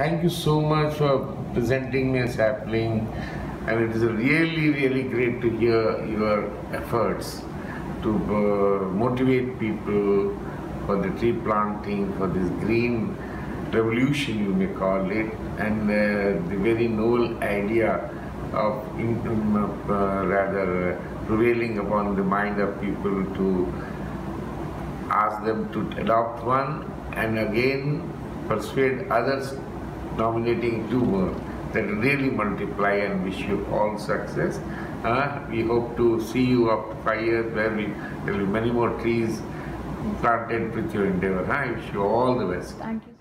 Thank you so much for presenting me a sapling. And it is really, really great to hear your efforts to uh, motivate people for the tree planting, for this green revolution, you may call it, and uh, the very noble idea of uh, rather uh, prevailing upon the mind of people to ask them to adopt one and again persuade others nominating two that really multiply and wish you all success. Uh, we hope to see you after five years where we, there will be many more trees planted with your endeavor. I wish you all the best. Thank you.